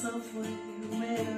Só foi o meu.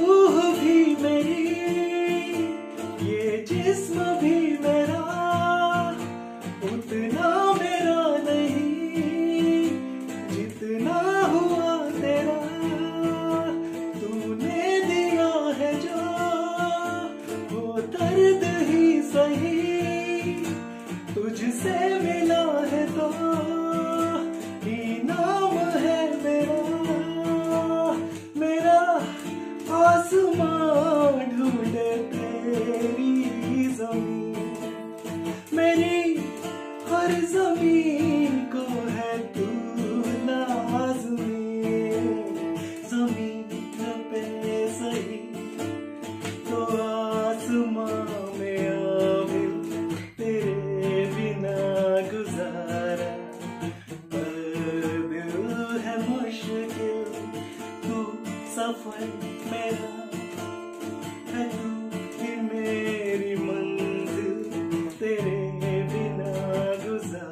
मेरी ज़मीन, मेरी हर ज़मीन को है तू लाजमी ज़मीन पे सही तो आसमां में आवे, तेरे बिना गुजारा। पर दिल है मुश्किल, तू सफ़र मेरा was